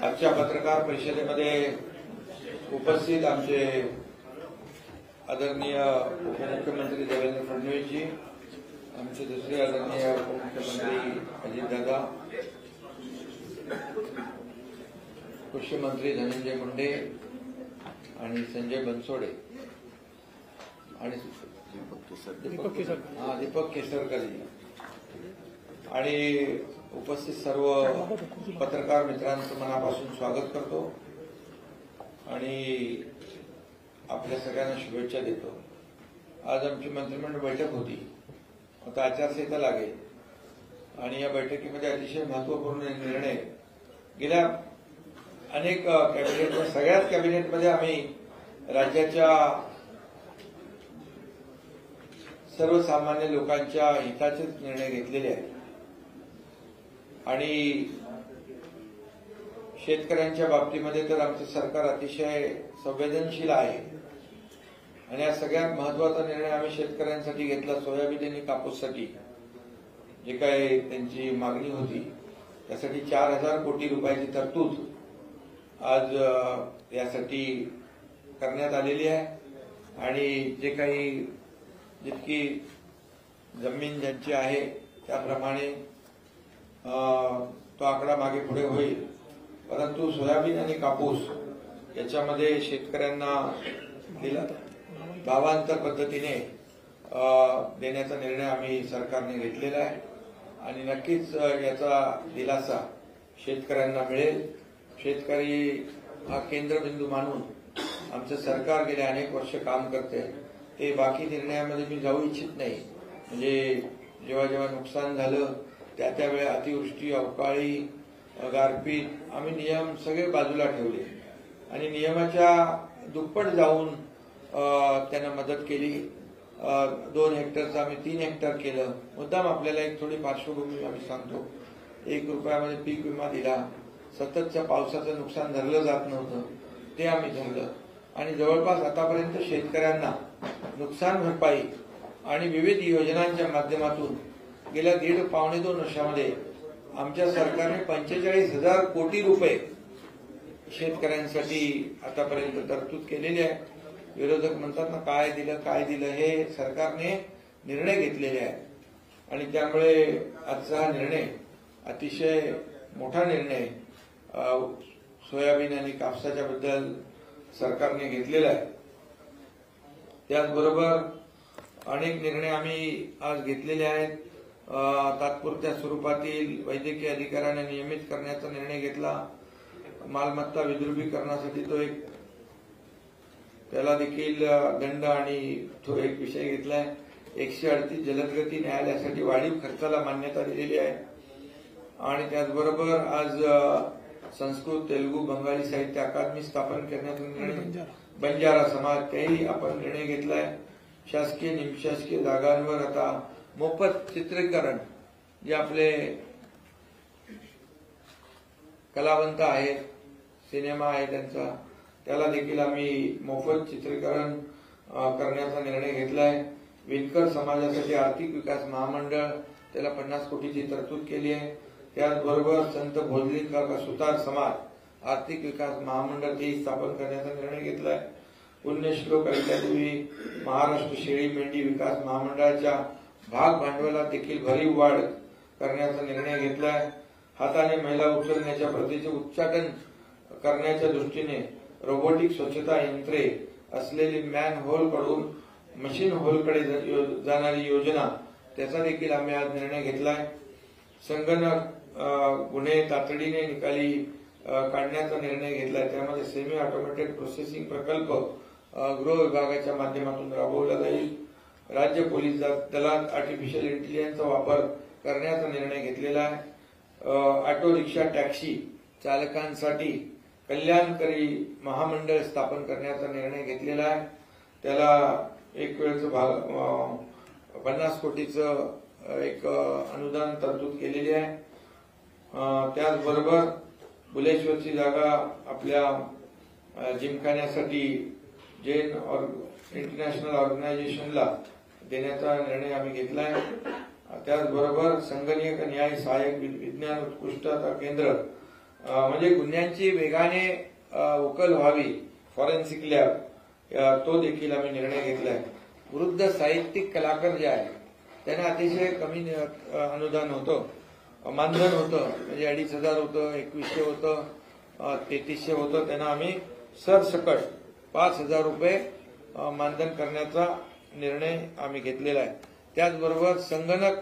आजच्या पत्रकार परिषदेमध्ये उपस्थित आमचे आदरणीय उपमुख्यमंत्री देवेंद्र फडणवीसजी आमचे दुसरे आदरणीय उपमुख्यमंत्री अजितदादा कृषी मंत्री धनंजय मुंडे आणि संजय बनसोडे आणि दीपक केसर दीपक केसरकरजी आणि उपस्थित सर्व पत्रकार मित्रांचं मनापासून स्वागत करतो आणि आपल्या सगळ्यांना शुभेच्छा देतो. आज आमची मंत्रिमंडळ बैठक होती. आता आचारसंहिता लागेल. आणि या बैठकीमध्ये अतिशय महत्त्वपूर्ण निर्णय गेल्या अनेक कॅबिनेट सगळ्याच कॅबिनेटमध्ये आम्ही राज्याच्या सर्वसामान्य लोकांच्या हिताचेच निर्णय घेतलेले आहेत. आणि शेतकऱ्यांच्या बाबतीमध्ये तर आमचं सरकार अतिशय संवेदनशील आहे. आणि या सगळ्यात महत्त्वाचा निर्णय आम्ही शेतकऱ्यांसाठी घेतला सोयाबीन आणि कापूससाठी जे काय त्यांची मागणी होती. त्यासाठी चार हजार कोटी रुपयाची तरतूद आज यासाठी करण्यात आलेली आहे. आणि जे काही जितकी जमीन ज्यांची आहे त्याप्रमाणे तो आकडा मागे पुढे होईल. परंतु सोयाबीन आणि कापूस याच्यामध्ये शेतकऱ्यांना दिला. भावांतर पद्धतीने देण्याचा निर्णय आम्ही सरकारने घेतलेला आहे. आणि नक्कीच याचा दिलासा शेतकऱ्यांना मिळेल. शेतकरी हा केंद्रबिंदू मानून आमचं सरकार गेले अनेक वर्ष काम करते. ते बाकी निर्णयामध्ये मी जाऊ इच्छित नाही. म्हणजे जेव्हा जेव्हा नुकसान झालं त्या त्यावेळी अतिवृष्टी अवकाळी गारपीट आम्ही नियम सगळे बाजूला ठेवले. आणि नियमाच्या दुप्पट जाऊन त्यांना मदत केली. दोन हेक्टरचं आम्ही तीन हेक्टर केलं. मुद्दाम आपल्याला एक थोडी पार्श्वभूमी आम्ही सांगतो. एक रुपयामध्ये पीक विमा दिला. सततच्या पावसाचं नुकसान धरलं जात नव्हतं. ते आम्ही धरलं. आणि जवळपास आतापर्यंत शेतकऱ्यांना नुकसान भरपाई आणि विविध योजनांच्या माध्यमातून गेल्या दीड पावणे दोन वर्षामध्ये आमच्या सरकारने पंचेचाळीस हजार कोटी रुपये शेतकऱ्यांसाठी आतापर्यंत तरतूद केलेली आहे. विरोधक म्हणतात ना काय दिलं काय दिलं हे सरकारने निर्णय घेतलेले आहे. आणि त्यामुळे आजचा हा निर्णय अतिशय मोठा निर्णय सोयाबीन आणि कापसाच्या बद्दल सरकारने घेतलेला आहे. त्याचबरोबर अनेक निर्णय आम्ही आज घेतलेले आहेत. तात्पुरत्या स्वरूपातील वैद्यकीय अधिकाऱ्यांना नियमित करण्याचा निर्णय घेतला. मालमत्ता विद्रुपीकरणासाठी तो एक त्याला देखील दंड आणि तो एक विषय घेतलाय. एकशे अडतीस जलदगती न्यायालयासाठी वाढीव खर्चाला मान्यता दिलेली आहे. आणि त्याचबरोबर आज संस्कृत तेलुगू बंगाली साहित्य अकादमी स्थापन करण्याचा निर्णय बंजारा. बंजारा समाज त्याही आपण निर्णय घेतलाय. शासकीय निमशासकीय जागांवर आता मोफत चित्रीकरण जे आपले कलावंत आहेत सिनेमा आहे त्यांचा त्याला देखील आम्ही मोफत चित्रीकरण करण्याचा निर्णय घेतलाय. विणकर समाजासाठी आर्थिक विकास महामंडळ त्याला पन्नास कोटीची तरतूद केली आहे. त्याचबरोबर संत भोजलिंग सुतार समाज आर्थिक विकास महामंडळ तेही स्थापन करण्याचा निर्णय घेतलाय. पुण्यश्लोक अहिल्यादेवी महाराष्ट्र शेळी मेंढी विकास महामंडळाच्या भाग भांडवलात देखील भरीव वाढ करण्याचा निर्णय घेतलाय. हाताने महिला उचलण्याच्या प्रथेचे उच्चाटन करण्याच्या दृष्टीने रोबोटिक स्वच्छता यंत्रे असलेली मॅन होलकडून मशीन होलकडे यो- जाणारी योजना त्याचा देखील आम्ही आज निर्णय घेतलाय. संगणक गुन्हे तातडीने निकाली काढण्याचा निर्णय घेतलाय. त्यामध्ये सेमी ऑटोमॅटेड प्रोसेसिंग प्रकल्प गृह विभागाच्या माध्यमातून राबवला जाईल. राज्य पोलीस दलात आर्टिफिशियल इंटेलिजन्सचा वापर करण्याचा निर्णय घेतलेला आहे. ऑटो रिक्षा टॅक्सी चालकांसाठी कल्याणकारी महामंडळ स्थापन करण्याचा निर्णय घेतलेला आहे. त्याला एक वेळचं भाग पन्नास कोटीचं एक अनुदान तरतूद केलेली आहे. त्याचबरोबर बुलेश्वरची जागा आपल्या जिमखान्यासाठी जैन इंटरनॅशनल ऑर्गनायझेशनला देण्याचा निर्णय आम्ही घेतला आहे. त्याचबरोबर संगणक न्याय सहाय्यक वि- विज्ञान उत्कृष्टता केंद्र म्हणजे गुन्ह्यांची वेगाने उकल व्हावी फॉरेन्सिक लॅब तो देखील आम्ही निर्णय घेतला आहे. वृद्ध साहित्यिक कलाकार जे आहे त्यांना अतिशय कमी अनुदान होतं मानधन होतं म्हणजे अडीच हजार होतं एकवीसशे होतं तेहतीसशे होतं त्यांना आम्ही सरसकट पाच हजार रुपये मानधन करण्याचा निर्णय आम्ही घेतलेला आहे. त्याचबरोबर संगणक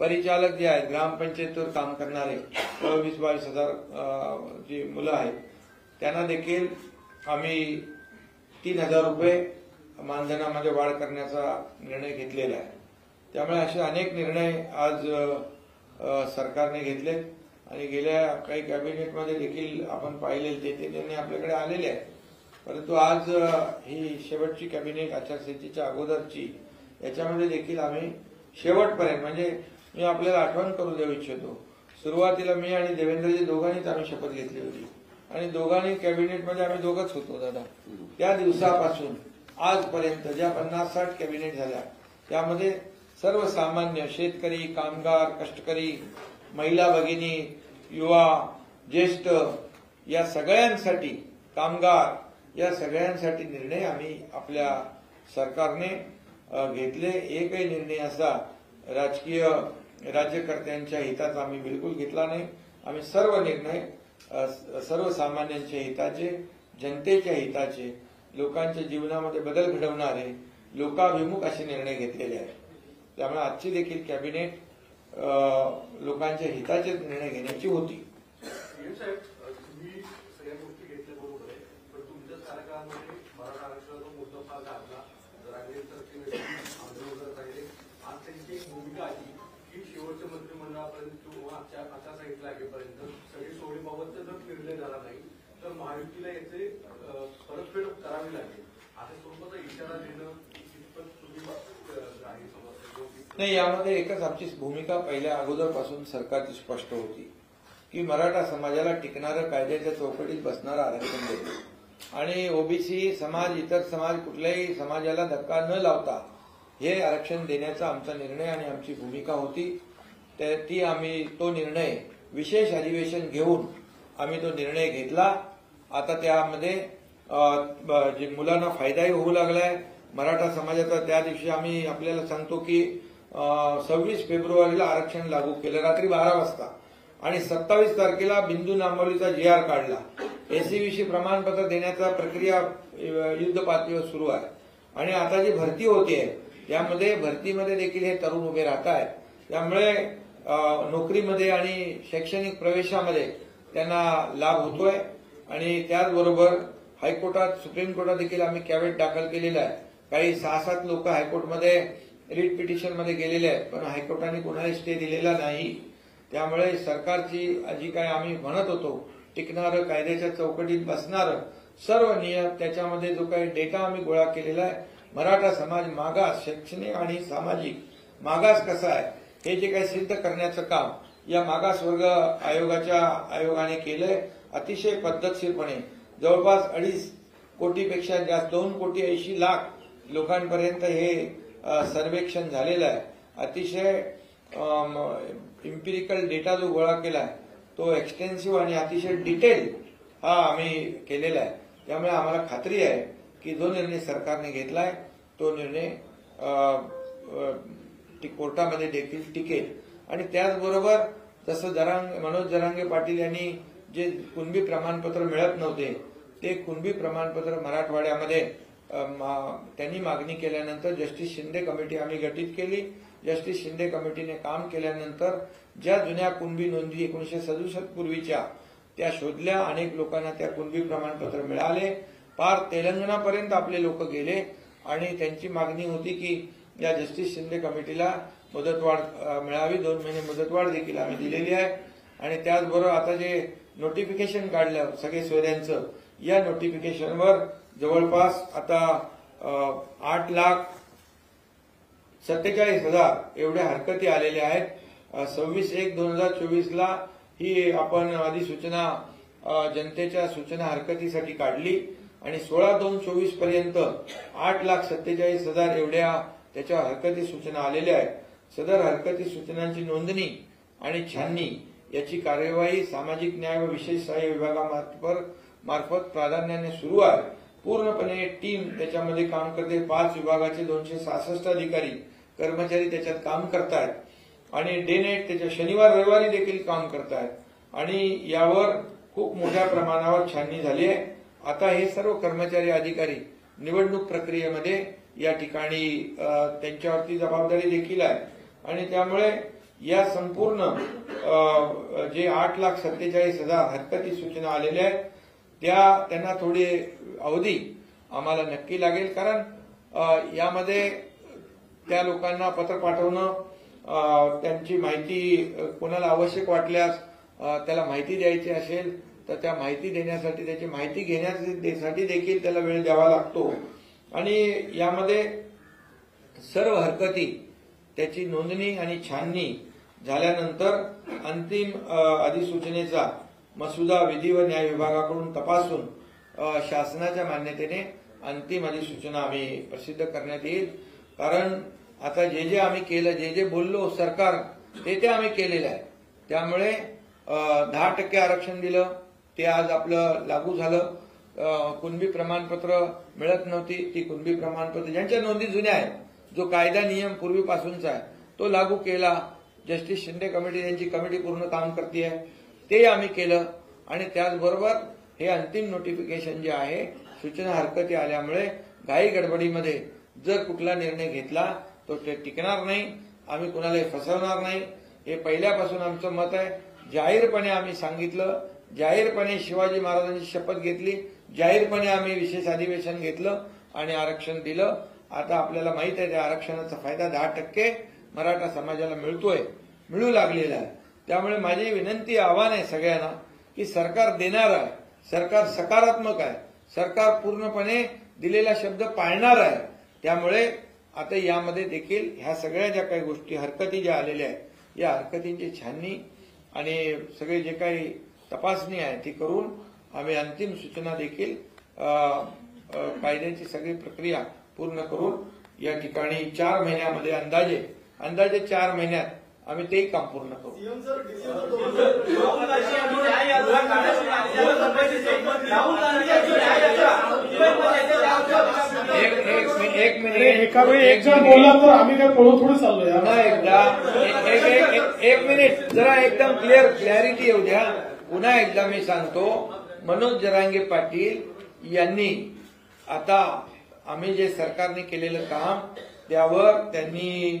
परिचालक जे आहेत ग्रामपंचायतीवर काम करणारे अ, वीस बावीस हजार जी मुलं आहेत त्यांना देखील आम्ही तीन हजार रुपये मानधनामध्ये वाढ करण्याचा निर्णय घेतलेला आहे. त्यामुळे असे अनेक निर्णय आज सरकारने घेतलेत आणि गेल्या काही कॅबिनेटमध्ये देखील आपण पाहिले ते ते निर्णय आपल्याकडे आलेले आहेत. परंतु आज ही शेवटची कॅबिनेट आचारसंहितेच्या अगोदरची याच्यामध्ये देखील आम्ही शेवटपर्यंत म्हणजे मी आपल्याला आठवण करू देऊ इच्छितो. सुरुवातीला मी आणि देवेंद्रजी दोघांनीच आम्ही शपथ घेतली होती. आणि दोघांनी कॅबिनेटमध्ये आम्ही दोघंच होतो दादा. त्या दिवसापासून आजपर्यंत ज्या पन्नास साठ कॅबिनेट झाल्या त्यामध्ये सर्वसामान्य शेतकरी कामगार कष्टकरी महिला भगिनी युवा ज्येष्ठ या सगळ्यांसाठी कामगार या सगळ्यांसाठी निर्णय आम्ही आपल्या सरकारने घेतले. एकही निर्णय असा राजकीय राज्यकर्त्यांच्या हिताचा आम्ही बिलकुल घेतला नाही. आम्ही सर्व निर्णय सर्वसामान्यांच्या हिताचे जनतेच्या हिताचे लोकांच्या जीवनामध्ये बदल घडवणारे लोकाभिमुख असे निर्णय घेतलेले आहेत. त्यामुळे आजची देखील कॅबिनेट लोकांच्या हिताचे निर्णय घेण्याची होती पीएम साहेब तुम्ही सगळ्या गोष्टी घेतल्या बरोबर आहे पण तुमच्याच कार्यकाळामध्ये मराठा आरक्षणाचा मुद्दा फार गाजला राजकीय तरतुदी आंदोलन राहिले आज त्यांची एक भूमिका आली की शेवटच्या मंत्रिमंडळापर्यंत किंवा आजच्या आचारसंहिता लागेपर्यंत सगळी सोडीबाबतचा जर निर्णय झाला नाही तर महायुतीला याचे परतफेड करावी लागेल. अशा स्वरूपाचा इशारा देणं नाही यामध्ये एकच आमची भूमिका पहिल्या अगोदरपासून सरकारची स्पष्ट होती की मराठा समाजाला टिकणारं कायद्याच्या चौकटीत बसणारं आरक्षण देतो आणि ओबीसी समाज इतर समाज कुठल्याही समाजाला धक्का न लावता हे आरक्षण देण्याचा आमचा निर्णय आणि आमची भूमिका होती. त्या- ती आम्ही तो निर्णय विशेष अधिवेशन घेऊन आम्ही तो निर्णय घेतला. आता त्यामध्ये जे मुलांना फायदाही होऊ लागलाय. मराठा समाजाचा त्या दिवशी आम्ही आपल्याला सांगतो की सव्वीस फेब्रुवारीला आरक्षण लागू केलं रात्री बारा वाजता. आणि सत्तावीस तारखेला बिंदू नांबोलीचा जी आर काढला. एसीबीसी प्रमाणपत्र देण्याचा प्रक्रिया युद्ध पातळीवर सुरू आहे. आणि आता जी भरती होतीये त्यामध्ये भरतीमध्ये देखील हे तरुण उभे राहत आहेत. त्यामुळे नोकरीमध्ये आणि शैक्षणिक प्रवेशामध्ये त्यांना लाभ होतोय. आणि त्याचबरोबर हायकोर्टात सुप्रीम कोर्टात देखील आम्ही कॅवेट दाखल केलेला आहे. काही सहा सात लोक हायकोर्टमध्ये रिट पिटिशनमध्ये गेलेले आहेत पण हायकोर्टाने कोणाला स्टे दिलेला नाही. त्यामुळे सरकारची जी काय आम्ही म्हणत होतो टिकणारं कायद्याच्या चौकटीत बसणारं सर्व नियम त्याच्यामध्ये जो काही डेटा आम्ही गोळा केलेला आहे मराठा समाज मागास शैक्षणिक आणि सामाजिक मागास कसा आहे हे जे काही सिद्ध करण्याचं काम या मागासवर्ग आयोगाच्या आयोगाने केलंय अतिशय पद्धतशीरपणे. जवळपास अडीच कोटीपेक्षा जास्त दोन कोटी ऐंशी लाख लोकांपर्यंत हे सर्वेक्षण झालेलं आहे. अतिशय इम्पिरिकल डेटा जो गोळा केला आहे तो एक्सटेन्सिव्ह आणि अतिशय डिटेल हा आम्ही केलेला आहे. त्यामुळे आम्हाला खात्री आहे की जो निर्णय सरकारने घेतला आहे तो निर्णय कोर्टामध्ये देखील टिकेल. आणि त्याचबरोबर जसं जरांग मनोज जरांगे पाटील यांनी जे कुणबी प्रमाणपत्र मिळत नव्हते ते कुणबी प्रमाणपत्र मराठवाड्यामध्ये मा- त्यांनी मागणी केल्यानंतर जस्टिस शिंदे कमिटी आम्ही गठीत केली. जस्टिस शिंदे कमिटीने काम केल्यानंतर ज्या जुन्या कुणबी नोंदी एकोणीशे सदुसष्ट पूर्वीच्या त्या शोधल्या. अनेक लोकांना त्या कुणबी प्रमाणपत्र मिळाले. पार तेलंगणापर्यंत आपले लोक गेले आणि त्यांची मागणी होती की या जस्टिस शिंदे कमिटीला मुदतवाढ मिळावी. दोन महिने मुदतवाढ देखील आम्ही दिलेली आहे. आणि त्याचबरोबर आता जे नोटिफिकेशन काढलं सगळे सोयऱ्यांचं. या नोटिफिकेशनवर जवळपास आता आठ लाख सत्तेचाळीस हजार एवढ्या हरकती आलेल्या आहेत. सव्वीस एक दोन हजार चोवीसला ही आपण अधिसूचना जनतेच्या सूचना हरकतीसाठी काढली आणि सोळा दोन चोवीसपर्यंत आठ लाख सत्तेचाळीस हजार एवढ्या त्याच्या हरकती सूचना आलेल्या आहेत. सदर हरकती सूचनांची नोंदणी आणि छाननी याची कार्यवाही सामाजिक न्याय व विशेष सहाय्य विभागामार्फत मार्फत प्राधान्याने सुरू आहे. पूर्णपणे टीम त्याच्यामध्ये काम करते. पाच विभागाचे दोनशे सहासष्ट अधिकारी कर्मचारी त्याच्यात काम करतायत. आणि डे नाईट त्याच्या शनिवार रविवारी देखील काम करतायत. आणि यावर खूप मोठ्या प्रमाणावर छाननी झाली आहे. आता हे सर्व कर्मचारी अधिकारी निवडणूक प्रक्रियेमध्ये या ठिकाणी त्यांच्यावरती जबाबदारी देखील आहे. आणि त्यामुळे या संपूर्ण जे आठ लाख सत्तेचाळीस हजार हरकती सूचना आलेल्या आहेत त्या त्यांना थोडी अवधी आम्हाला नक्की लागेल. कारण यामध्ये त्या लोकांना पत्र पाठवणं त्यांची माहिती कोणाला आवश्यक वाटल्यास त्याला माहिती द्यायची असेल तर त्या माहिती देण्यासाठी त्याची माहिती घेण्यासाठी देखील त्याला वेळ द्यावा लागतो. आणि यामध्ये सर्व हरकती त्याची नोंदणी आणि छाननी झाल्यानंतर अंतिम अधिसूचनेचा मसुदा विधी व न्याय विभागाकडून तपासून शासनाच्या मान्यतेने अंतिम अधिसूचना आम्ही प्रसिद्ध करण्यात येईल. कारण आता जे जे आम्ही केलं जे जे बोललो सरकार ते ते आम्ही केलेलं आहे. त्यामुळे दहा टक्के आरक्षण दिलं ते आज आपलं लागू झालं. कुणबी प्रमाणपत्र मिळत नव्हती ती कुणबी प्रमाणपत्र ज्यांच्या नोंदी जुन्या आहेत जो कायदा नियम पूर्वीपासूनचा आहे तो लागू केला. जस्टिस शिंदे कमिटी यांची कमिटी पूर्ण काम करते ते आम्ही केलं. आणि त्याचबरोबर हे अंतिम नोटिफिकेशन जे आहे सूचना हरकती आल्यामुळे घाई गडबडीमध्ये जर कुठला निर्णय घेतला तो ते टिकणार नाही. आम्ही कुणालाही फसवणार नाही. हे पहिल्यापासून आमचं मत आहे. जाहीरपणे आम्ही सांगितलं. जाहीरपणे शिवाजी महाराजांची शपथ घेतली. जाहीरपणे आम्ही विशेष अधिवेशन घेतलं आणि आरक्षण दिलं. आता आपल्याला माहीत आहे त्या आरक्षणाचा फायदा दहा टक्के मराठा समाजाला मिळतोय मिळू लागलेला आहे. त्यामुळे माझी विनंती आव्हान आहे सगळ्यांना की सरकार देणार आहे सरकार सकारात्मक आहे सरकार पूर्णपणे दिलेला शब्द पाळणार आहे. त्यामुळे आता यामध्ये देखील ह्या सगळ्या ज्या काही गोष्टी हरकती ज्या आलेल्या आहेत या हरकतींची छाननी आणि सगळे जे काही तपासणी आहे ती करून आम्ही अंतिम सूचना देखील कायद्याची सगळी प्रक्रिया पूर्ण करून या ठिकाणी चार महिन्यामध्ये अंदाजे अंदाजे चार महिन्यात आम्ही तेही काम पूर्ण करू एक एक मिनिट एक जण बोलला तर आम्ही काय पळून थोडी चाललोय पुन्हा एकदा एक एक- एक- एक मिनिट जरा एकदम क्लिअर क्लॅरिटी येऊ द्या पुन्हा एकदा मी सांगतो मनोज जरांगे पाटील यांनी आता आम्ही जे सरकारने केलेलं काम त्यावर त्यांनी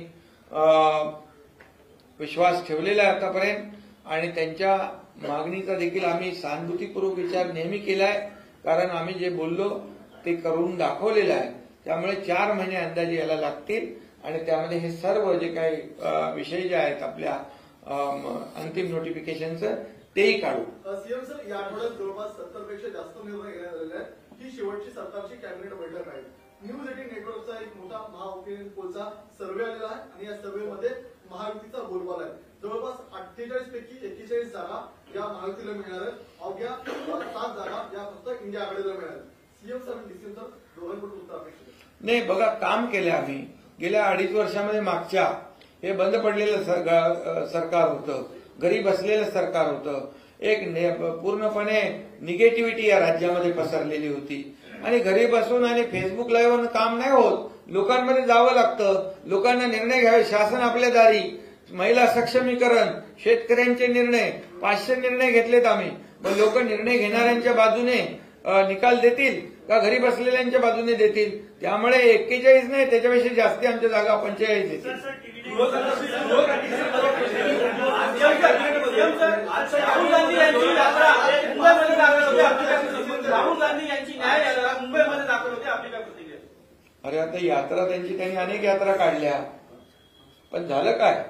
विश्वास ठेवलेला आहे आतापर्यंत आणि त्यांच्या मागणीचा देखील आम्ही सहानुभूतीपूर्वक विचार नेहमी केलाय. कारण आम्ही जे बोललो ते करून दाखवलेलं आहे. त्यामुळे चार महिने अंदाजे याला लागतील आणि त्यामध्ये हे सर्व जे काही विषय जे आहेत आपल्या अंतिम नोटिफिकेशनचं तेही काढू. सीएम सर या आठवड्यात जवळपास सत्तरपेक्षा जास्त निर्णय घेण्यात आलेले आहेत. ही शेवटची सरकारची कॅबिनेट बैठक आहे न्यूज एटीन नेटवर्कचा एक मोठा महाओपिनियन पोलचा सर्व्हे आलेला आहे आणि या सर्व्हेमध्ये महायुतीचा बोलबाला आहे. जवळपास अठ्ठेचाळीस पैकी एक्केचाळीस जागा या महायुतीला मिळणार आहेत. अवघ्या सात जागा या फक्त इंडिया आघाडीला मिळणार सीएम सर आणि डीसीएम सर दोघांकडून उत्तर अपेक्षित नाही बघा काम केले आम्ही. गेल्या अडीच वर्षामध्ये मागच्या हे बंद पडलेलं सरकार सरकार होतं. घरी बसलेलं सरकार होतं. एक ने- पूर्णपणे निगेटिव्हिटी या राज्यामध्ये पसरलेली होती. आणि घरी बसून आणि फेसबुक लाईव्ह काम नाही होत लोकांमध्ये जावं लागतं लोकांना निर्णय घ्यावे शासन आपल्या दारी महिला सक्षमीकरण शेतकऱ्यांचे निर्णय पाचशे निर्णय घेतलेत आम्ही मग लोक निर्णय घेणाऱ्यांच्या बाजूने निकाल देतील का घरी बसलेल्यांच्या बाजूने देतील त्यामुळे एक्केचाळीस नाही त्याच्यापेक्षा जास्ती आमच्या जागा पंचेचाळीस येतील सर राहुल गांधी यांची मुंबईमध्ये दाखल न्याय यात्रा मुंबईमध्ये दाखल आपली काय प्रतिक्रिया? अरे आता यात्रा त्यांची त्यांनी अनेक यात्रा काढल्या. पण झालं काय?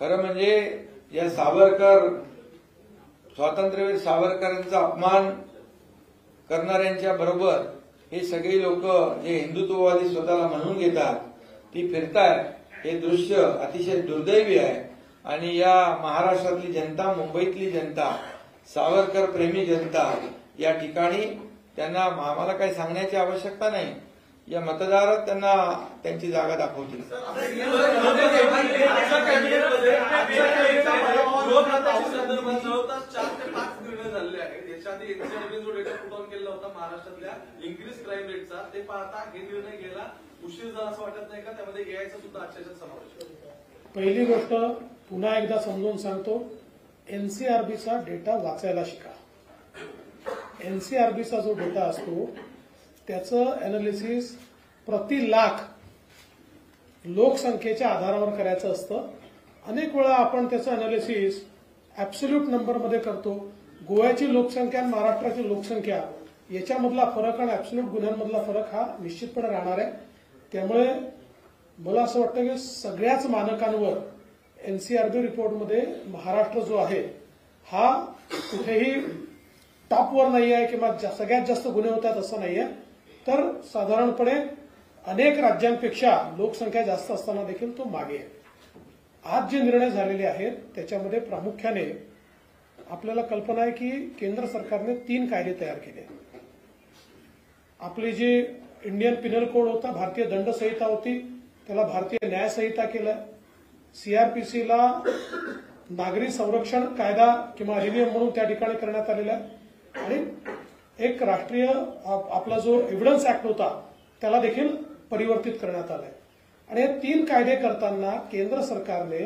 खरं म्हणजे या सावरकर स्वातंत्र्यवीर सावरकरांचा अपमान करणाऱ्यांच्या बरोबर हे सगळे लोक जे हिंदुत्ववादी स्वतःला म्हणून घेतात ती फिरतायत. हे दृश्य अतिशय दुर्दैवी आहे. आणि या महाराष्ट्रातली जनता मुंबईतली जनता सावरकर प्रेमी जनता या ठिकाणी त्यांना आम्हाला काही सांगण्याची आवश्यकता नाही. या मतदारात त्यांना त्यांची जागा दाखवतील. चार ते पाच निर्णय झालेले आहेत. याच्या आधी एनसीआरबी जो डेटा केला होता महाराष्ट्रातल्या इन्क्रीज क्राईम रेटचा ते पाहता हे निर्णय घ्यायला उशीर झाला असं वाटत नाही का? त्यामध्ये एआयचा सुद्धा समावेश. पहिली गोष्ट पुन्हा एकदा समजून सांगतो एनसीआरबीचा डेटा वाचायला शिका. एनसीआरबीचा जो डेटा असतो त्याचं अनालिसिस प्रति लाख लोकसंख्येच्या आधारावर करायचं असतं. अनेक वेळा आपण त्याचं अनालिसिस ॲब्सोल्यूट नंबरमध्ये करतो. गोव्याची लोकसंख्या आणि महाराष्ट्राची लोकसंख्या याच्यामधला फरक आणि ॲब्सोल्यूट गुन्ह्यांमधला फरक हा निश्चितपणे राहणार आहे. त्यामुळे मला असं वाटतं की सगळ्याच मानकांवर एनसीआरबी रिपोर्टमध्ये महाराष्ट्र जो आहे हा कुठेही टॉपवर नाही आहे किंवा सगळ्यात जास्त गुन्हे होतात असं नाही आहे तर साधारणपणे अनेक राज्यांपेक्षा लोकसंख्या जास्त असताना देखील तो मागे आहे. आज जे निर्णय झालेले आहेत त्याच्यामध्ये प्रामुख्याने आपल्याला कल्पना आहे की केंद्र सरकारने तीन कायदे तयार केले. आपली जी इंडियन पिनल कोड होता भारतीय दंड संहिता होती त्याला भारतीय न्याय संहिता केलं सीआरपीसीला नागरी संरक्षण कायदा किंवा अधिनियम म्हणून त्या ठिकाणी करण्यात आलेला आहे. आणि एक राष्ट्रीय आपला जो एव्हिडन्स ऍक्ट होता त्याला देखील परिवर्तित करण्यात आलाय. आणि हे तीन कायदे करताना केंद्र सरकारने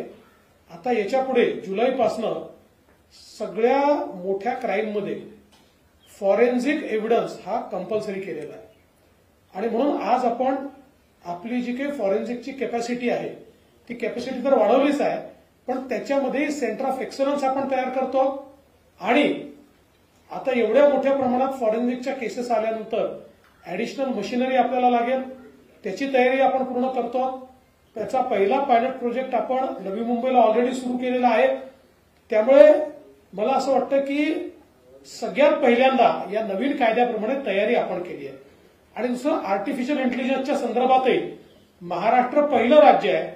आता याच्यापुढे जुलैपासनं सगळ्या मोठ्या क्राईममध्ये फॉरेन्सिक एव्हिडन्स हा कंपल्सरी केलेला आहे. आणि म्हणून आज आपण आपली जी काही फॉरेन्सिकची कॅपॅसिटी आहे ती कॅपॅसिटी तर वाढवलीच आहे पण त्याच्यामध्ये सेंटर ऑफ एक्सलन्स आपण तयार करतो आणि आता एवढ्या मोठ्या प्रमाणात फॉरेन्सिकच्या केसेस आल्यानंतर ऍडिशनल मशिनरी आपल्याला लागेल. त्याची तयारी आपण पूर्ण करतो. त्याचा पहिला पायलट प्रोजेक्ट आपण नवी मुंबईला ऑलरेडी सुरू केलेला आहे. त्यामुळे मला असं वाटतं की सगळ्यात पहिल्यांदा या नवीन कायद्याप्रमाणे तयारी आपण केली आहे. आणि दुसरं आर्टिफिशियल इंटेलिजन्सच्या संदर्भातही महाराष्ट्र पहिलं राज्य आहे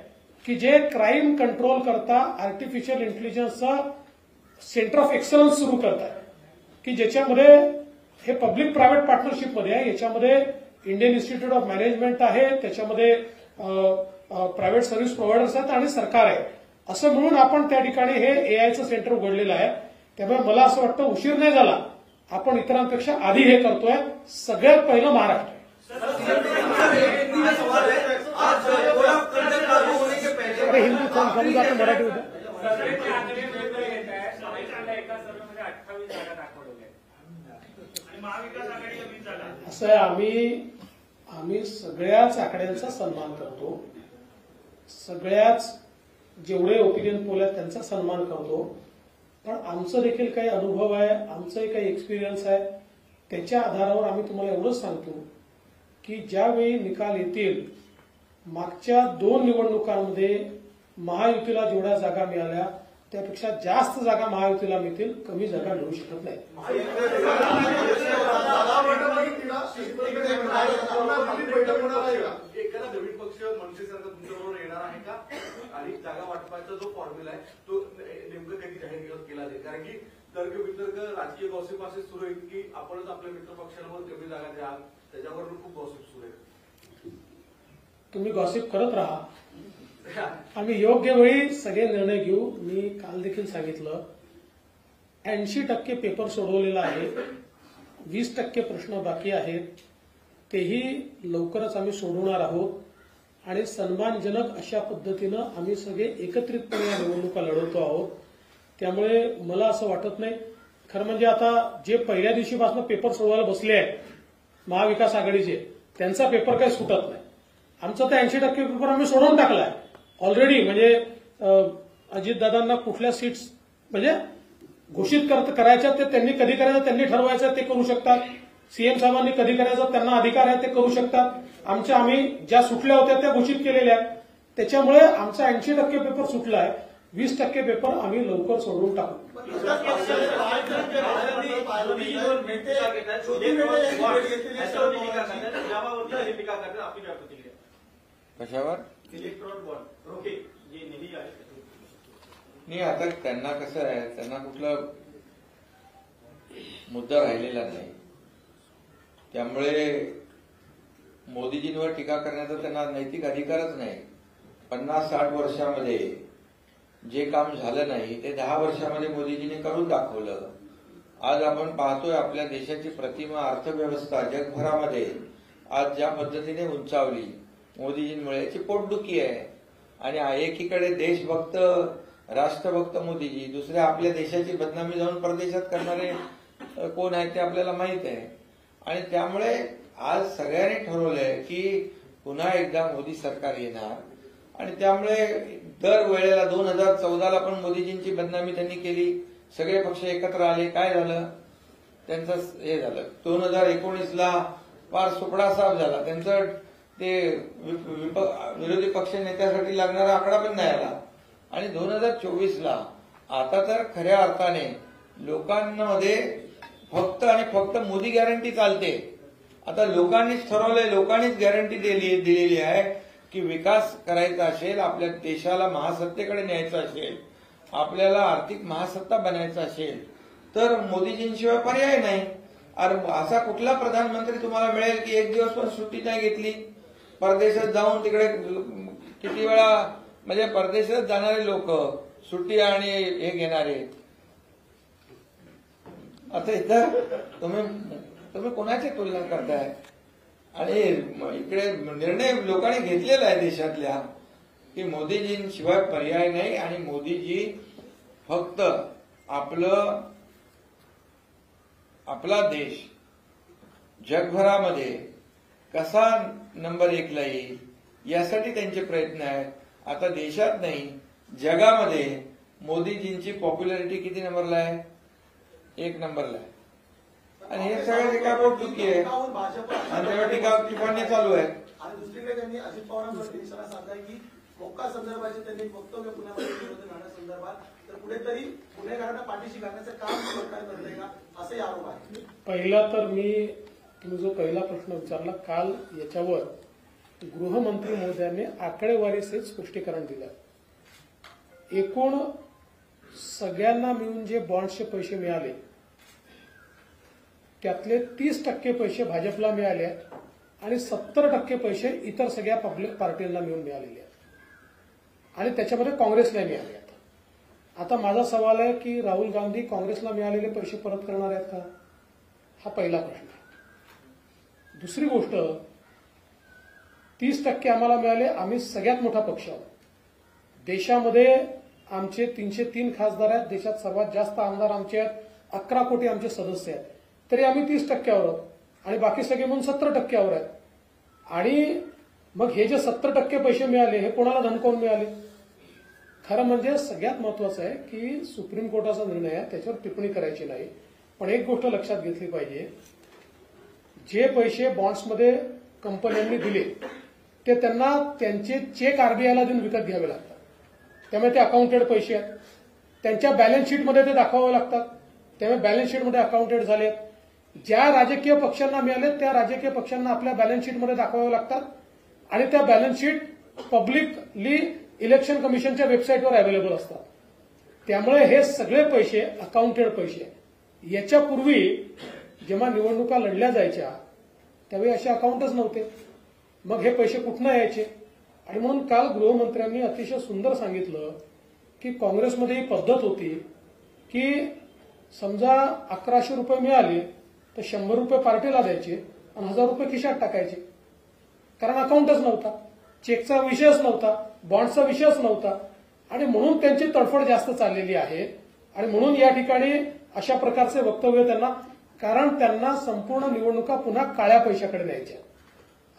की जे क्राईम कंट्रोल करता आर्टिफिशियल इंटेलिजन्सचं सेंटर ऑफ एक्सलन्स सुरू करत आहे. की ज्याच्यामध्ये हे पब्लिक प्रायव्हेट पार्टनरशिपमध्ये आहे. याच्यामध्ये इंडियन इन्स्टिट्यूट ऑफ मॅनेजमेंट आहे. त्याच्यामध्ये प्रायव्हेट सर्व्हिस प्रोव्हायडर्स आहेत आणि सरकार आहे. असं म्हणून आपण त्या ठिकाणी हे एआयचं सेंटर उघडलेलं आहे. त्यामुळे मला असं वाटतं उशीर नाही झाला. आपण इतरांपेक्षा आधी हे करतोय. सगळ्यात पहिलं महाराष्ट्र. हिंदी सवाल है आज थोड़ा कंटेंट लागू होने के पहले अरे हिंदी सम- समजू आता मराठी होतं सगळेच आकडे वेगळे येत आहे समाजकाला एका सर्वेमध्ये अठ्ठावीस जागा दाखवलेल्या आहेत आणि महाविकास आघाडीला वीस जागा असं आहे आम्ही आम्ही सगळ्याच आकड्यांचा सन्मान करतो. सगळ्याच जेवढे ओपिनियन पोल आहेत त्यांचा सन्मान करतो. पण आमचं देखील काही अनुभव आहे आमचंही काही एक्सपिरियन्स आहे. त्याच्या आधारावर आम्ही तुम्हाला एवढंच सांगतो की ज्यावेळी निकाल येतील मागच्या दोन निवडणुकांमध्ये महायुतीला जेवढ्या जागा मिळाल्या त्यापेक्षा जास्त जागा महायुतीला मिळतील कमी जागा मिळू शकत नाही. जागा वाटपाचा जो फॉर्म्युला आहे तो नेमकं कधी जाहीर केला जाईल कारण की तर्क वितर्क राजकीय गॉसिप असे सुरू आहेत की आपणच आपल्या मित्र पक्षांवर जागा द्या त्याच्यावरून खूप गॉसिप सुरू आहे तुम्ही गॉसिप करत राहा. आम्ही योग्य वेळी सगळे निर्णय घेऊ. मी काल देखील सांगितलं. ऐंशी टक्के पेपर सोडवलेला आहे. वीस टक्के प्रश्न बाकी आहेत. तेही लवकरच आम्ही सोडवणार आहोत. आणि सन्मानजनक अशा पद्धतीनं आम्ही सगळे एकत्रितपणे या निवडणुका लढवतो आहोत. त्यामुळे मला असं वाटत नाही. खरं म्हणजे आता जे पहिल्या दिवशीपासून पेपर सोडवायला बसले आहेत महाविकास आघाडीचे त्यांचा पेपर काही सुटत नाही. आमचा तर ऐंशी टक्के पेपर आम्ही सोडून आहे ऑलरेडी म्हणजे अजितदादांना कुठल्या सीट्स म्हणजे घोषित करायच्या ते त्यांनी कधी करायचं त्यांनी ठरवायचं ते करू शकतात. सीएम साहेबांनी कधी करायचं त्यांना अधिकार आहे ते करू शकतात. आमच्या आम्ही ज्या सुटल्या होत्या त्या घोषित केलेल्या आहेत. त्याच्यामुळे आमचा ऐंशी टक्के पेपर सुटला आहे वीस टक्के पेपर आम्ही लवकर सोडवून टाकू. कशावर? इलेक्ट्रॉन बॉन्ड रोखे जे निधी आहे नाही आता त्यांना कसं आहे त्यांना कुठला मुद्दा राहिलेला नाही. त्यामुळे मोदीजींवर टीका करण्याचा त्यांना नैतिक अधिकारच नाही. पन्नास साठ वर्षामध्ये जे काम झालं नाही ते दहा वर्षामध्ये मोदीजींनी करून दाखवलं. आज आपण पाहतोय आपल्या देशाची प्रतिमा अर्थव्यवस्था जगभरामध्ये आज ज्या पद्धतीने उंचावली मोदीजींमुळे. याची पोटदुखी आहे. आणि एकीकडे देशभक्त राष्ट्रभक्त मोदीजी दुसऱ्या आपल्या देशाची बदनामी जाऊन परदेशात करणारे कोण आहेत ते आपल्याला माहीत आहे. आणि त्यामुळे आज सगळ्यांनी ठरवलंय की पुन्हा एकदा मोदी सरकार येणार. आणि त्यामुळे दर वेळेला दोन हजार चौदाला पण मोदीजींची बदनामी त्यांनी केली. सगळे पक्ष एकत्र आले. काय झालं? त्यांचं हे झालं. दोन हजार एकोणीसला फार सुपडा साफ झाला. त्यांचं ते विरोधी पक्ष नेत्यासाठी लागणारा आकडा पण नाही आला आणि दोन हजार चोवीसला आता तर खऱ्या अर्थाने लोकांमध्ये फक्त आणि फक्त मोदी गॅरंटी चालते. आता लोकांनीच ठरवलंय लोकांनीच गॅरंटी दिली दिलेली आहे की विकास करायचा असेल आपल्या देशाला महासत्तेकडे न्यायचा असेल आपल्याला आर्थिक महासत्ता बनायचा असेल तर मोदीजींशिवाय पर्याय नाही. अरे असा कुठला प्रधानमंत्री तुम्हाला मिळेल की एक दिवस पण सुट्टी नाही घेतली? परदेशात जाऊन तिकडे किती वेळा म्हणजे परदेशात जाणारे लोक सुट्टी आणि हे घेणारे. आता इथं तुम्ही तुम्ही कोणाची तुलना करताय? आणि इकडे निर्णय लोकांनी घेतलेला आहे देशातल्या की मोदीजींशिवाय पर्याय नाही आणि मोदीजी फक्त आपलं आपला देश जगभरामध्ये कसा नंबर एकला येईल? यासाठी त्यांचे प्रयत्न आहेत. आता देशात नाही जगामध्ये मोदीजींची पॉप्युलॅरिटी किती नंबरला आहे? एक नंबरला आहे. आणि हे सगळं टीका पोटदुखी आहे. आणि तेव्हा टीका टिप्पणी चालू आहे. आणि दुसरीकडे त्यांनी अजित पवारांवर इशारा साधलाय की मोक्का संदर्भाचे त्यांनी वक्तव्य पुण्यामध्ये नाण्यासंदर्भात तर कुठेतरी गुन्हेगारांना पाठीशी घालण्याचं काम सरकार करतंय का? असे आरोप आहे पहिला तर मी तुम्ही जो पहिला प्रश्न विचारला काल याच्यावर गृहमंत्री महोदयांनी आकडेवारीसहित स्पष्टीकरण दिलं. एकूण सगळ्यांना मिळून जे बॉन्ड्सचे पैसे मिळाले त्यातले तीस टक्के पैसे भाजपला मिळाले आहेत आणि सत्तर टक्के पैसे इतर सगळ्या पब्लिक पार्टींना मिळून मिळालेले आहेत. आणि त्याच्यामध्ये काँग्रेसला मिळाले आहेत. आता माझा सवाल आहे की राहुल गांधी काँग्रेसला मिळालेले पैसे परत करणार आहेत का? हा पहिला प्रश्न आहे. दुसरी गोष्ट तीस टक्के आम्हाला मिळाले आम्ही सगळ्यात मोठा पक्ष आहोत. देशामध्ये आमचे तीनशे तीन खासदार आहेत देशात सर्वात जास्त आमदार आमचे आहेत अकरा कोटी आमचे सदस्य आहेत. तरी आम्ही तीस टक्क्यावर आहोत आणि बाकी सगळे म्हणून सत्तर टक्क्यावर आहेत. आणि मग हे जे सत्तर टक्के पैसे मिळाले हे कोणाला धनकावून मिळाले? खरं म्हणजे सगळ्यात महत्वाचं आहे की सुप्रीम कोर्टाचा निर्णय आहे त्याच्यावर टिप्पणी करायची नाही. पण एक गोष्ट लक्षात घेतली पाहिजे जे पैसे बॉन्ड्समध्ये कंपन्यांनी दिले ते त्यांना त्यांचे चेक आरबीआयला देऊन विकत घ्यावे लागतात. त्यामुळे ते अकाउंटेड पैसे आहेत. त्यांच्या बॅलन्स शीटमध्ये ते दाखवावे लागतात. त्यामुळे बॅलन्स शीटमध्ये अकाउंटेड झाले. ज्या राजकीय पक्षांना मिळाले त्या राजकीय पक्षांना आपल्या बॅलन्स शीटमध्ये दाखवावे लागतात. आणि त्या बॅलन्स शीट पब्लिकली इलेक्शन कमिशनच्या वेबसाईटवर अवेलेबल असतात. त्यामुळे हे सगळे पैसे अकाउंटेड पैसे याच्यापूर्वी जेव्हा निवडणुका लढल्या जायच्या त्यावेळी असे अकाउंटच नव्हते. मग हे पैसे कुठनं यायचे? आणि म्हणून काल गृहमंत्र्यांनी अतिशय सुंदर सांगितलं की काँग्रेसमध्ये ही पद्धत होती की समजा अकराशे रुपये मिळाले तर शंभर रुपये पार्टीला द्यायचे आणि हजार रुपये खिशात टाकायचे. कारण अकाउंटच नव्हता. चेकचा विषयच नव्हता. बॉन्डचा विषयच नव्हता. आणि म्हणून त्यांची तडफड जास्त चाललेली आहे. आणि म्हणून या ठिकाणी अशा प्रकारचे वक्तव्य त्यांना कारण त्यांना संपूर्ण निवडणुका पुन्हा काळ्या पैशाकडे न्यायच्या.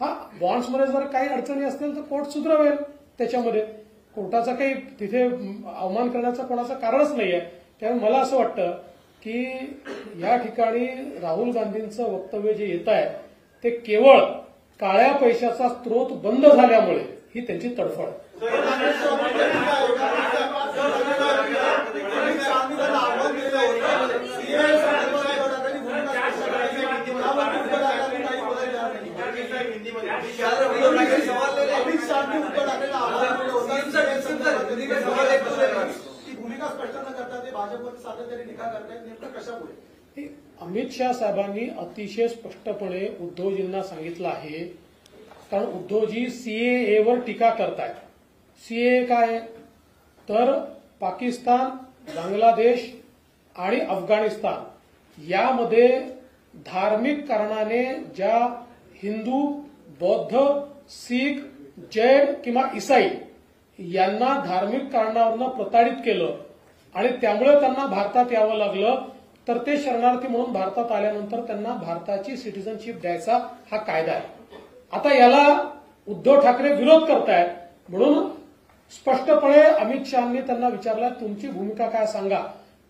हा बॉन्ड्समध्ये जर काही अडचणी असतील तर कोर्ट सुधरवेल त्याच्यामध्ये. कोर्टाचा काही तिथे अवमान करण्याचं कोणाचं कारणच नाहीये. त्यामुळे मला असं वाटतं की या ठिकाणी राहुल गांधींचं वक्तव्य जे येत आहे ते केवळ काळ्या पैशाचा स्रोत बंद झाल्यामुळे ही त्यांची तडफड आहे. अमित शहानी उत्तर टाकलेलं आव्हान दिलं होतं. ती भूमिका स्पष्ट न करता ते भाजपवर सातत्याने टीका करतायत नेमकं कशामुळे? अमित शहा साहेबांनी अतिशय स्पष्टपणे उद्धवजींना सांगितलं आहे. कारण उद्धवजी सीएए वर टीका करतायत. सीएए काय? तर पाकिस्तान बांगलादेश आणि अफगाणिस्तान यामध्ये धार्मिक कारणाने ज्या हिंदू बौद्ध सिख जैन किंवा इसाई यांना धार्मिक कारणावरनं प्रताडित केलं आणि त्यामुळे त्यांना भारतात यावं लागलं तर ते शरणार्थी म्हणून भारतात आल्यानंतर त्यांना भारताची सिटिझनशिप द्यायचा हा कायदा आहे. आता याला उद्धव ठाकरे विरोध करतायत. म्हणून स्पष्टपणे अमित शहानी त्यांना विचारलं तुमची भूमिका काय सांगा?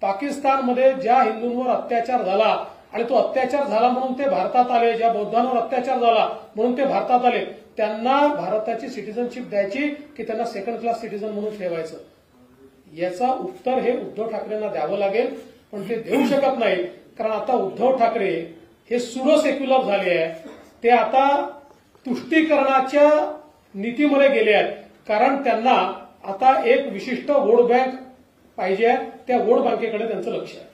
पाकिस्तानमध्ये ज्या हिंदूंवर अत्याचार झाला आणि तो अत्याचार झाला म्हणून ते भारतात आले ज्या बौद्धांवर अत्याचार झाला म्हणून ते भारतात आले त्यांना भारताची सिटीजनशिप द्यायची की त्यांना सेकंड क्लास सिटीझन म्हणून ठेवायचं? याचा उत्तर हे उद्धव ठाकरेंना द्यावं लागेल पण ते देऊ शकत नाही. कारण आता उद्धव ठाकरे हे सुडो सेक्युलर झाले आहे ते आता तुष्टीकरणाच्या नीतीमध्ये गेले आहेत. कारण त्यांना आता एक विशिष्ट वोट बँक पाहिजे आहे. त्या वोट बँकेकडे त्यांचं लक्ष आहे.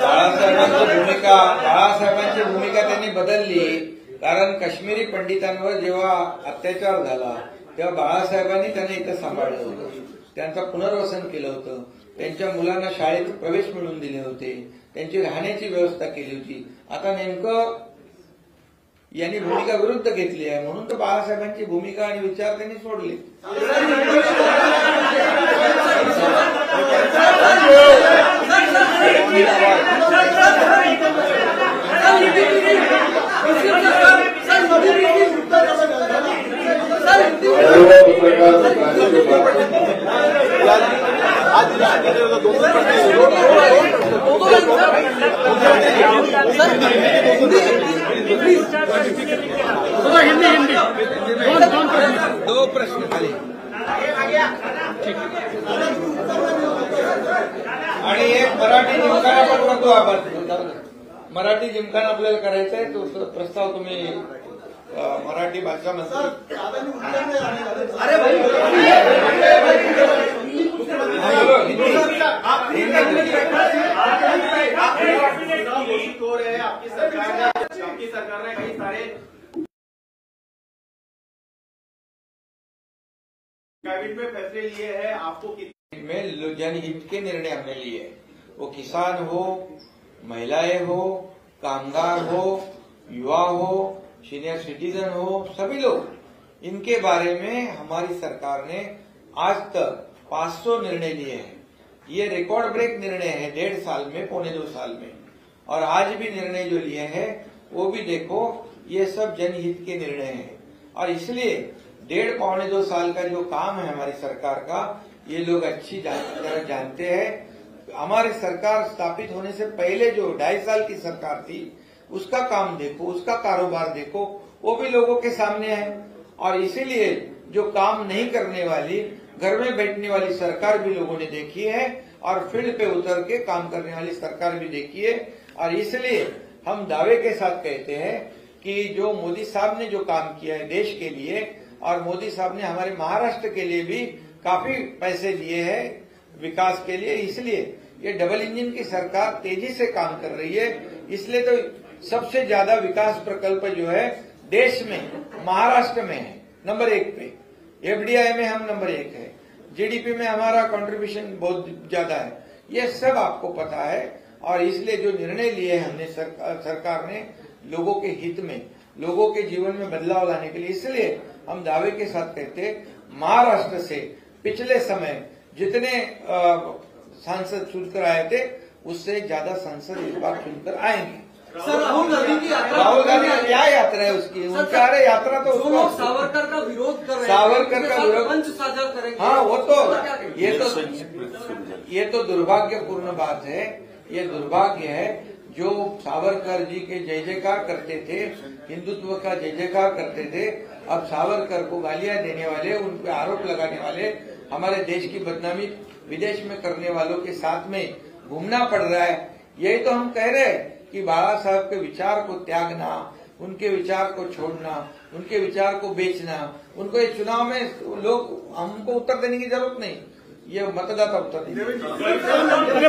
बाळासाहेबांची भूमिका बाळासाहेबांची भूमिका त्यांनी बदलली. कारण काश्मीरी पंडितांवर जेव्हा अत्याचार झाला तेव्हा बाळासाहेबांनी त्यांना इथं सांभाळलं होतं त्यांचं पुनर्वसन केलं होतं त्यांच्या मुलांना शाळेत प्रवेश मिळवून दिले होते त्यांची राहण्याची व्यवस्था केली होती आता नेमकं यांनी भूमिका विरुद्ध घेतली आहे म्हणून तर बाळासाहेबांची भूमिका आणि विचार त्यांनी सोडले दो प्रश्न खाली एक मराठी जिमखाना पण करतो आपण मराठी जिमखाना आपल्याला करायचा आहे तो प्रस्ताव तुम्ही मराठी भाषा मंत्री अरे भाई आपकी सरकार ने आपकी सरकार ने कई सारे कैबिनेट में फैसले लिए हैं आपको कितने में लो- जनहित के निर्णय हमने लिए वो किसान हो महिलाएँ हो, कामगार हो, युवा हो सीनियर सिटीजन हो, सभी लोग, इनके बारे में हमारी सरकार ने आज तक 500 निर्णय लिए हैं। ये रिकॉर्ड ब्रेक निर्णय है, डेढ़ साल में, पौने दो साल में। और आज भी निर्णय जो लिए हैं, वो भी देखो, ये सब जनहित के निर्णय हैं। और इसलिए डेढ़, पौने दो साल का जो काम है हमारी सरकार का, ये लोग अच्छी तरह जानते हैं। हमारी सरकार स्थापित होने से पहले जो ढाई साल की सरकार थी, उसका काम देखो, उसका कारोबार देखो, वो भी लोगों के सामने है। और इसीलिए जो काम नहीं करने वाली, घर में बैठने वाली सरकार भी लोगों ने देखी है और फ़ील्ड पे उतर के काम करने वाली सरकार भी देखी है। और इसलिए हम दावे के साथ कहते हैं कि जो मोदी साहब ने जो काम किया है देश के लिए, और मोदी साहब ने हमारे महाराष्ट्र के लिए भी काफ़ी पैसे दिए हैं विकास के लिए इसलिए ये डबल इंजन की सरकार तेज़ी से काम कर रही है। इसलिए तो सबसे ज़्यादा विकास प्रकल्प जो है देश में महाराष्ट्र में है नंबर एक पे। एफडीआई में हम नंबर एक है। जीडीपी में हमारा कंट्रीब्यूशन बहुत ज़्यादा है। ये सब आपको पता है और इसलिए जो निर्णय लिए हमने सरकार, सरकार ने लोगों के हित में लोगों के जीवन में बदलाव लाने के लिए इसलिए हम दावे के साथ कहते महाराष्ट्र से पिछले समय जितने सांसद चुनकर आए थे उससे ज़्यादा सांसद इस बार चुनकर आएँगे। सर राहुल गांधी की यात्रा राहुल गांधी की क्या यात्रा है उसकी? उनका अरे यात्रा तो जो लोग सावरकर का विरोध कर रहे हैं सावरकर का विरोध- मंच साझा करेंगे। हाँ वो तो? ये तो ये तो दुर्भाग्यपूर्ण बात है। ये दुर्भाग्य है जो सावरकर जी के जय जयकार करते थे हिंदुत्व का जय जयकार करते थे अब सावरकर को गालियाँ देने वाले उन पे आरोप लगाने वाले हमारे देश की बदनामी विदेश में करने वालों के साथ में घूमना पड़ रहा है। यही तो हम कह रहे हैं कि बाला साहब के विचार को त्यागना, उनके विचार को छोड़ना, उनके विचार को बेचना, उनको ये चुनाव में लोग हमको उत्तर देने की ज़रूरत नहीं। ये मतदाता उत्तर देंगे।